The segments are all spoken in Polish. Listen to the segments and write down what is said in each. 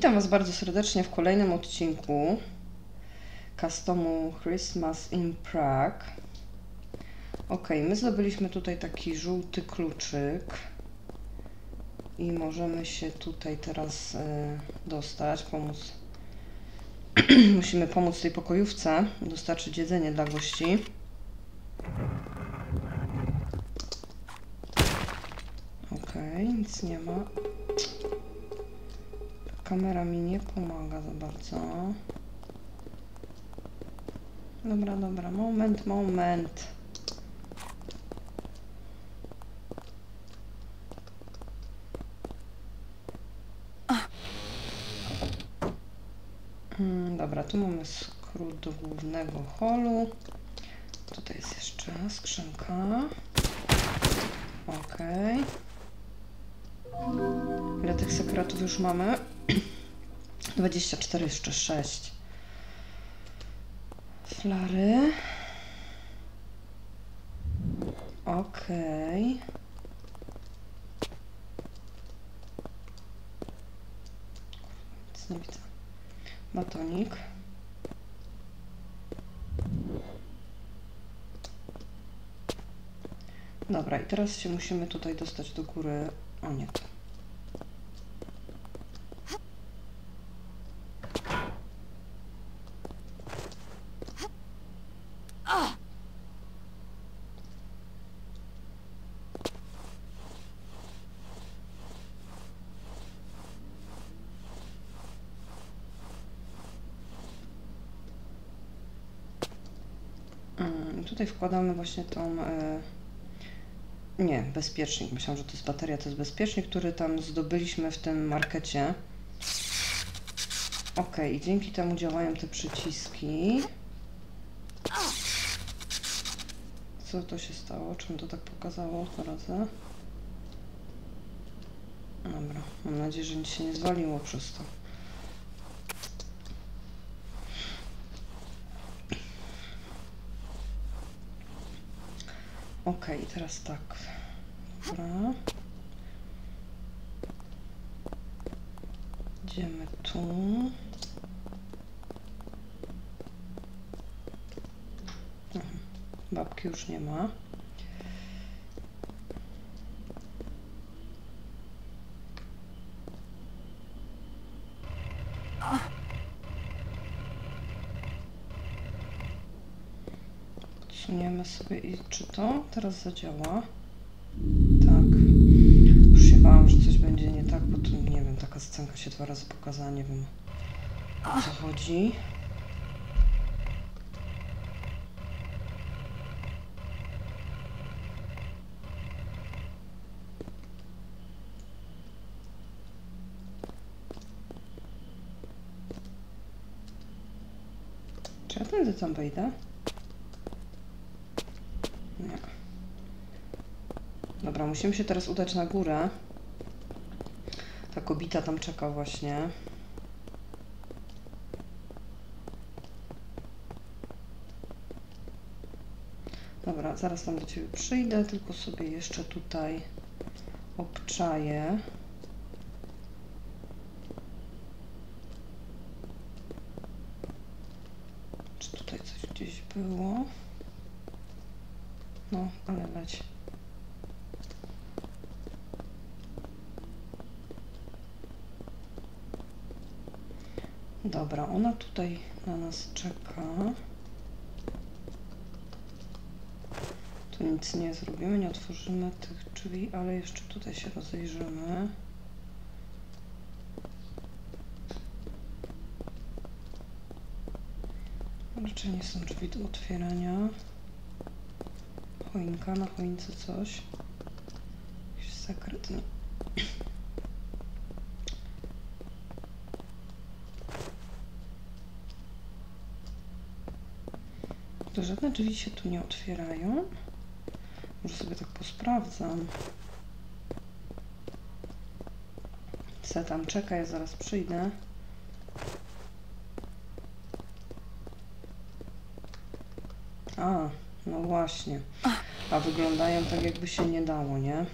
Witam Was bardzo serdecznie w kolejnym odcinku customu Christmas in Prague. Ok, my zdobyliśmy tutaj taki żółty kluczyk i możemy się tutaj teraz e, dostać, pomóc. Musimy pomóc tej pokojówce dostarczyć jedzenie dla gości. Ok, nic nie ma. Kamera mi nie pomaga za bardzo. Dobra, dobra, moment, moment. Hmm, dobra, tu mamy skrót do głównego holu. Tutaj jest jeszcze skrzynka. Okej. Ile tych sekretów już mamy? 24, jeszcze 6. Flary. Okej. Nic nie widzę. Batonik. Dobra, i teraz się musimy tutaj dostać do góry. O nie. Mm, Tutaj wkładamy właśnie tą. y, Nie, bezpiecznik. Myślałam, że to jest bateria, to jest bezpiecznik, który tam zdobyliśmy w tym markecie. Ok, i dzięki temu działają te przyciski. Co to się stało? Czym to tak pokazało? Razy. Dobra, mam nadzieję, że nic się nie zwaliło przez to. Ok, teraz tak. Dobra. Idziemy tu. Mhm. Babki już nie ma. Suniemy sobie i czy to teraz zadziała? Tak. Już się bałam, że coś będzie nie tak, bo tu nie wiem, taka scenka się dwa razy pokazała, nie wiem o co chodzi. Czy ja tędy tam wejdę? Nie. Dobra, musimy się teraz udać na górę. Ta kobita tam czeka właśnie. Dobra, zaraz tam do Ciebie przyjdę, tylko sobie jeszcze tutaj obczaję. Czy tutaj coś gdzieś było? No, ale leć. Dobra, ona tutaj na nas czeka. Tu nic nie zrobimy, nie otworzymy tych drzwi, ale jeszcze tutaj się rozejrzymy. Raczej nie są drzwi do otwierania. Choinka, na choince coś. Jakiś sekret. Żadne drzwi się tu nie otwierają. Może sobie tak posprawdzam. Se tam czeka, ja zaraz przyjdę. A, no właśnie. A wyglądają tak, jakby się nie dało, nie?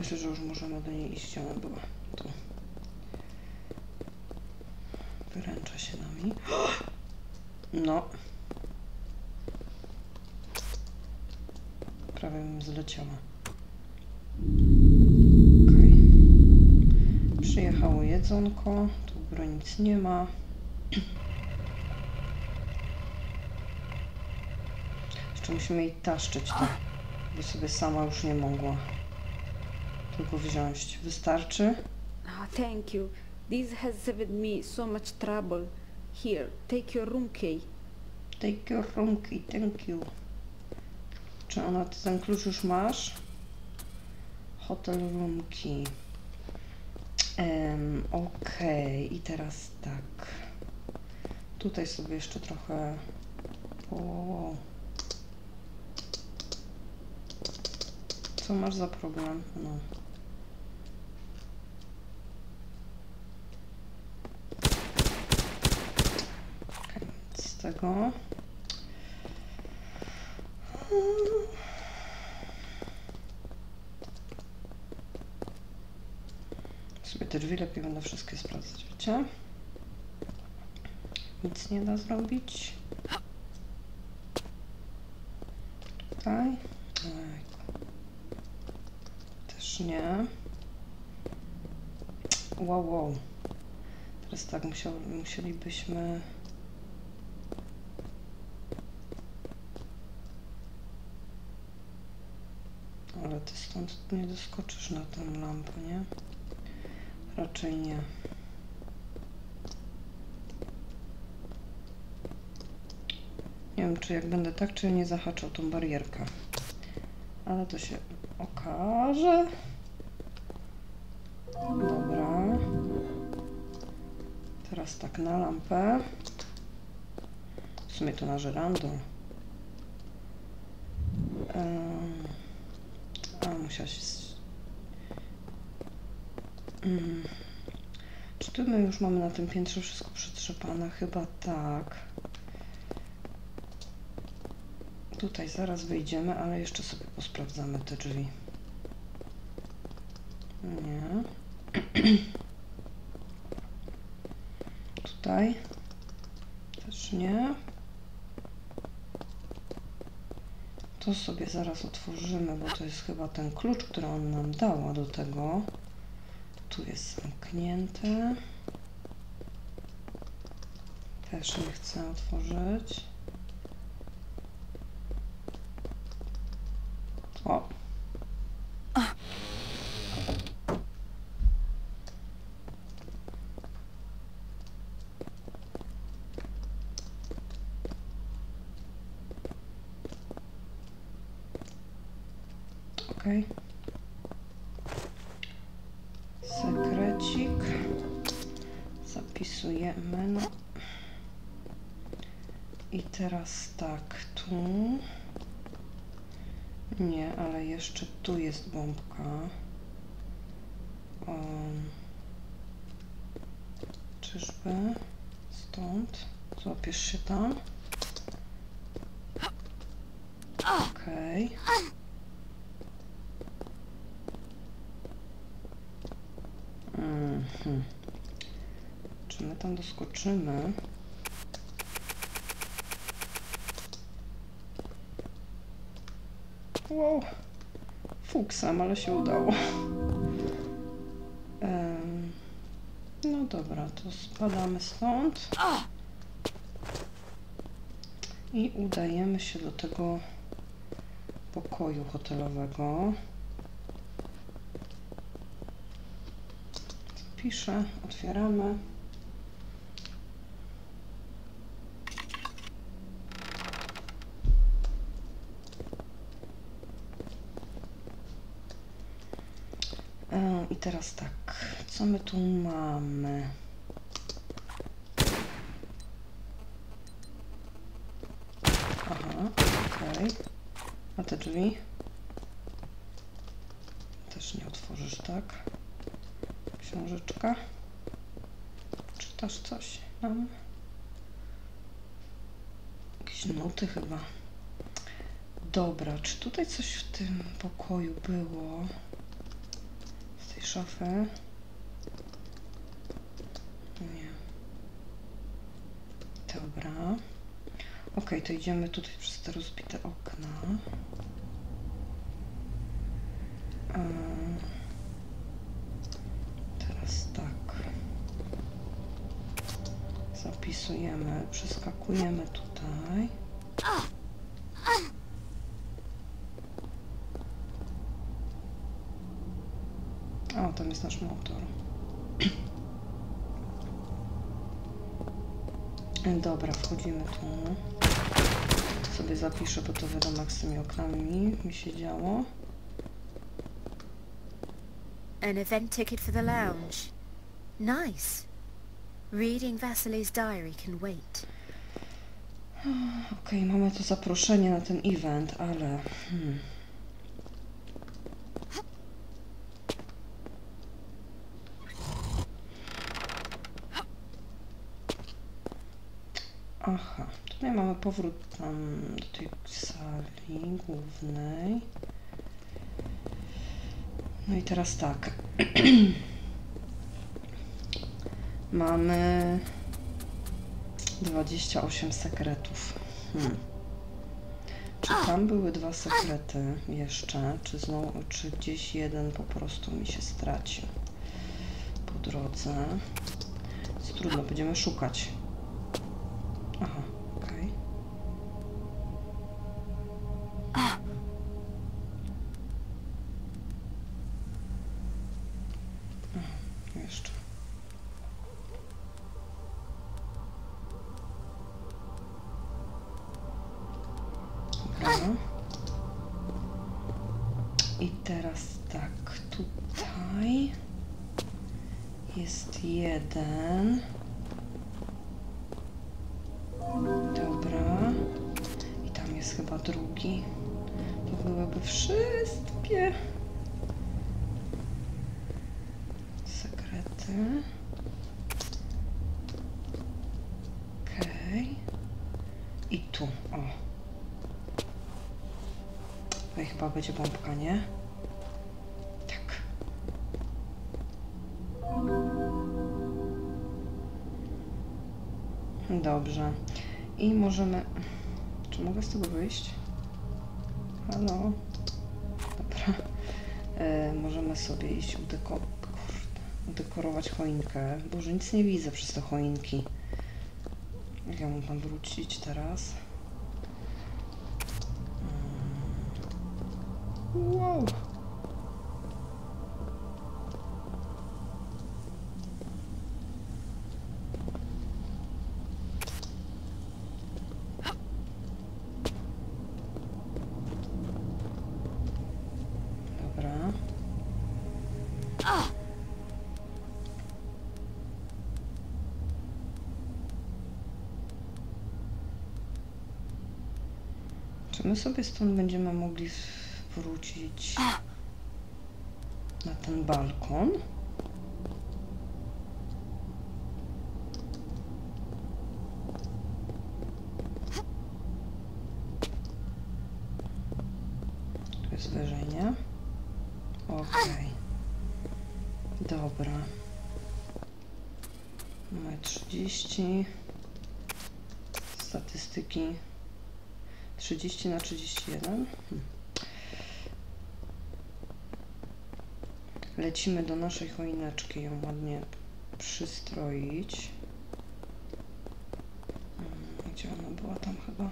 Myślę, że już możemy do niej iść, ona była. Tu. Wyręcza się nami. No. Prawie bym zleciała. Okej. Przyjechało jedzonko. Tu w górę nic nie ma. Jeszcze musimy jej taszczyć to, by sobie sama już nie mogła. Tylko wziąć. Wystarczy? Ah, thank you. This has saved me so much trouble. Here, take your room key. Take your room key, thank you. Czy ona ten klucz już masz? Hotel room key. Um, Okej, i teraz tak. Tutaj sobie jeszcze trochę. Wow. Co masz za problem? No. Tego. Sobie te drzwi lepiej będę wszystkie sprawdzać, wiecie? Nic nie da zrobić. Tutaj. Ojejku. Też nie. Wow, wow. Teraz tak, musiał, musielibyśmy... Ale ty stąd nie doskoczysz na tę lampę, nie? Raczej nie. Nie wiem, czy jak będę tak, czy nie zahaczał tą barierkę. Ale to się okaże. Dobra. Teraz tak na lampę. W sumie to na żerando. Em, A, musiałaś... s- Mm. Czy tu my już mamy na tym piętrze wszystko przetrzepane? Chyba tak. Tutaj zaraz wyjdziemy, ale jeszcze sobie posprawdzamy te drzwi. Nie. Tutaj też nie. To sobie zaraz otworzymy, bo to jest chyba ten klucz, który on nam dał do tego. Tu jest zamknięte. Też nie chcę otworzyć. Ale jeszcze tu jest bombka. Um, czyżby? Stąd? Złapiesz się tam? Okej. Mhm. Czy my tam doskoczymy? Wow. Fuksem, ale się udało. Em, no dobra, to spadamy stąd. I udajemy się do tego pokoju hotelowego. Piszę, otwieramy. E, I teraz tak, co my tu mamy? Aha, okej. A te drzwi? Też nie otworzysz, tak? Książeczka. Czytasz coś nam? Jakieś nuty chyba. Dobra, czy tutaj coś w tym pokoju było? Szafy? Nie. Dobra. Ok, to idziemy tutaj przez te rozbite okna. Eee, Teraz tak. Zapisujemy, przeskakujemy tutaj. O, tam jest nasz motor. Dobra, wchodzimy tu. Sobie zapiszę, bo to wiadomo jak z tymi oknami mi się działo. An event ticket for the lounge. Nice. Reading Vasily's diary can wait. Okej, mamy tu zaproszenie na ten event, ale... Hmm. Aha, tutaj mamy powrót tam do tej sali głównej. No i teraz tak. mamy 28 sekretów. Hmm. Czy tam były dwa sekrety jeszcze, czy, znowu, czy gdzieś jeden po prostu mi się stracił po drodze? Jest trudno, będziemy szukać. I teraz tak, tutaj jest jeden. Dobra. I tam jest chyba drugi. To byłyby wszystkie sekrety. Okej. I tu, o. Tutaj chyba będzie bombka, nie? Tak. Dobrze. I możemy... Czy mogę z tego wyjść? Halo? Dobra. E, możemy sobie iść udeko... udekorować choinkę. Boże, nic nie widzę przez te choinki. Jak ja mam tam wrócić teraz? Wow. Dobra. Czy my sobie stąd będziemy mogli wrócić na ten balkon? Tu jest wyżej? Okej. Dobra. Mamy 30. Statystyki. 30 na 31. Hmm. Lecimy do naszej choineczki ją ładnie przystroić. Hmm, Gdzie ona była tam chyba?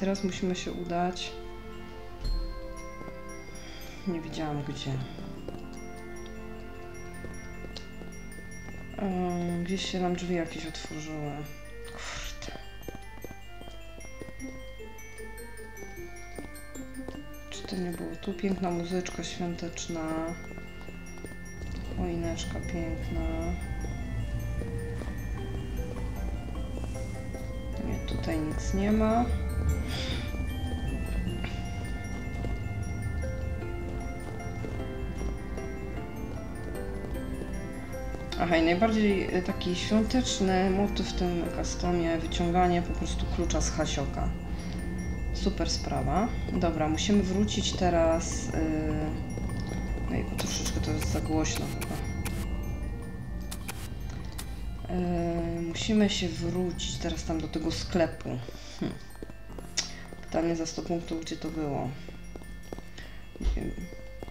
teraz musimy się udać. Nie wiedziałam gdzie. E, gdzieś się nam drzwi jakieś otworzyły. Kurde. Czy to nie było tu? Piękna muzyczka świąteczna. Choineczka piękna. Nie, tutaj nic nie ma. Aha, najbardziej y, taki świąteczny motyw w tym customie, wyciąganie po prostu klucza z hasioka. Super sprawa. Dobra, musimy wrócić teraz... Yy... Ej, bo troszeczkę to jest za głośno chyba. Yy, musimy się wrócić teraz tam do tego sklepu. Hm. Pytanie za 100 punktów, gdzie to było.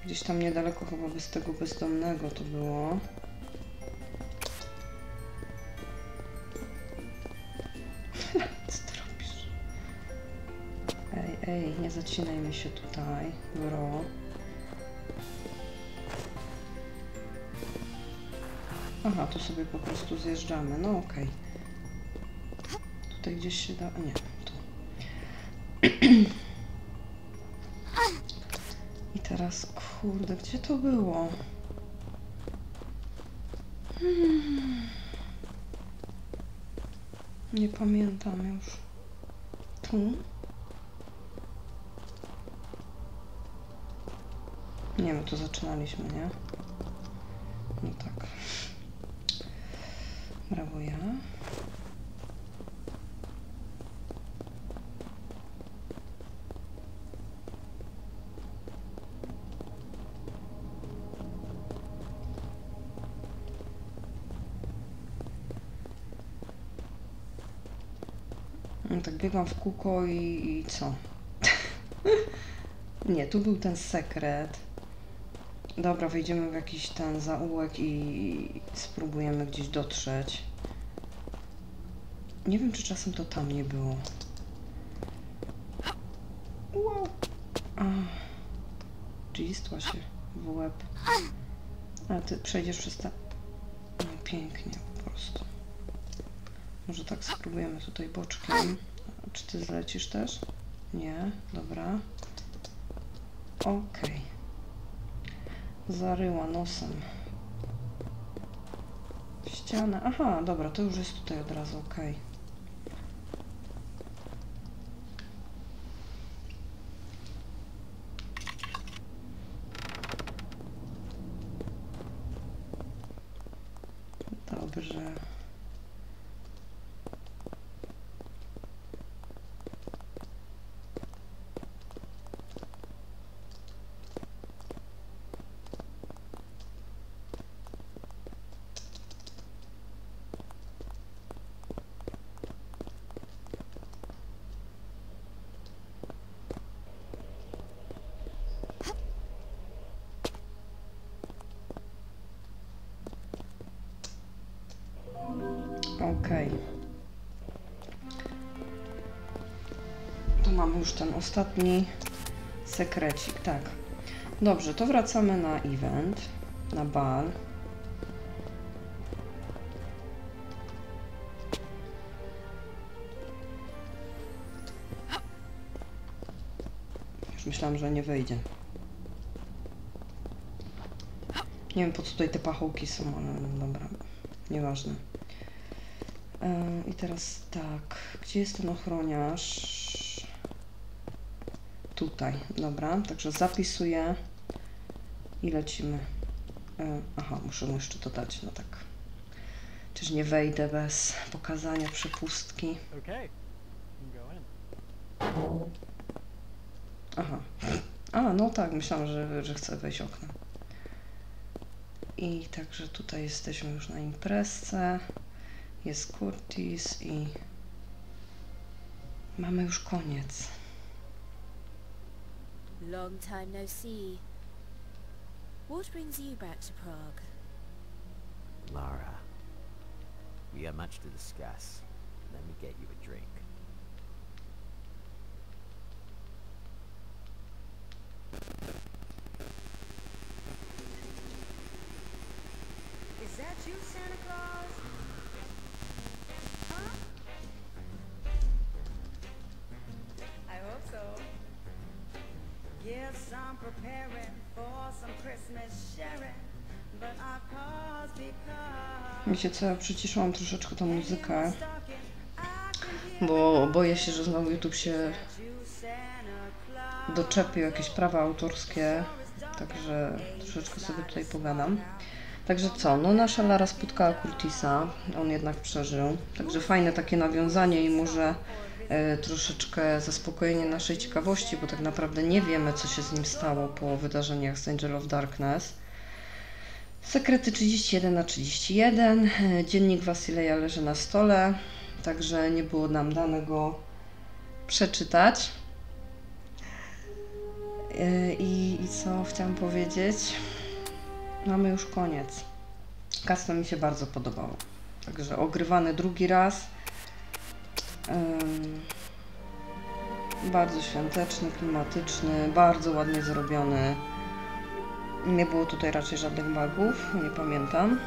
Gdzieś tam niedaleko chyba bez tego bezdomnego to było. Nie zacinajmy się tutaj, bro. Aha, tu sobie po prostu zjeżdżamy, no okej. Tutaj gdzieś się da... Nie, tu. I teraz, kurde, gdzie to było? Hmm. Nie pamiętam już. Tu? Nie, my tu zaczynaliśmy, nie? No tak. Brawo ja. No tak biegam w kółko i, i co? Nie, tu był ten sekret. Dobra, wejdziemy w jakiś ten zaułek i spróbujemy gdzieś dotrzeć. Nie wiem, czy czasem to tam nie było. Wow. A. Gistła się w łeb. A ty przejdziesz przez te... No, pięknie po prostu. Może tak spróbujemy tutaj boczkiem. Czy ty zlecisz też? Nie, dobra. Okej. Zaryła nosem. Ścianę. Aha, dobra, to już jest tutaj od razu, okej. Dobrze. Już ten ostatni sekrecik, tak. Dobrze, to wracamy na event, na bal. Już myślałam, że nie wyjdzie. Nie wiem po co tutaj te pachołki są, ale dobra, nieważne. E, I teraz tak, gdzie jest ten ochroniarz? Tutaj, dobra, także zapisuję i lecimy. E, Aha, muszę mu jeszcze dodać, no tak. Czyż nie wejdę bez pokazania przepustki? Aha. A, no tak, myślałam, że, że chcę wejść oknem. I także tutaj jesteśmy już na imprezce. Jest Curtis i mamy już koniec. Long time no see. What brings you back to Prague? Lara, we have much to discuss. Let me get you a drink. Is that you, Santa Wiecie co, ja przyciszyłam troszeczkę tą muzykę, bo boję się, że znowu YouTube się doczepił jakieś prawa autorskie, także troszeczkę sobie tutaj pogadam. Także co, no nasza Lara spotkała Curtisa, on jednak przeżył, także fajne takie nawiązanie i może e, troszeczkę zaspokojenie naszej ciekawości, bo tak naprawdę nie wiemy, co się z nim stało po wydarzeniach z Angel of Darkness. Sekrety 31 na 31, e, dziennik Wasileja leży na stole, także nie było nam dane go przeczytać. I, I co chciałam powiedzieć? Mamy już koniec. Custom mi się bardzo podobało. Także ogrywany drugi raz. Bardzo świąteczny, klimatyczny, bardzo ładnie zrobiony. Nie było tutaj raczej żadnych bugów, nie pamiętam.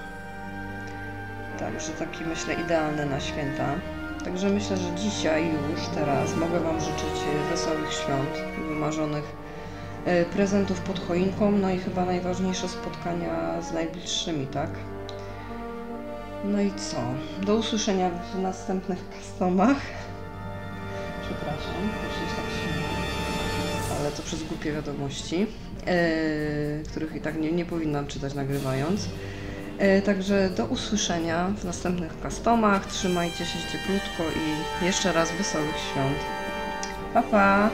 Także taki myślę idealny na święta. Także myślę, że dzisiaj już, teraz mogę Wam życzyć wesołych świąt, wymarzonych e, prezentów pod choinką, no i chyba najważniejsze spotkania z najbliższymi, tak? No i co? Do usłyszenia w następnych customach. Przepraszam, się tak przez głupie wiadomości, e, których i tak nie, nie powinnam czytać nagrywając. E, Także do usłyszenia w następnych customach. Trzymajcie się cieplutko i jeszcze raz wesołych świąt. Pa, pa!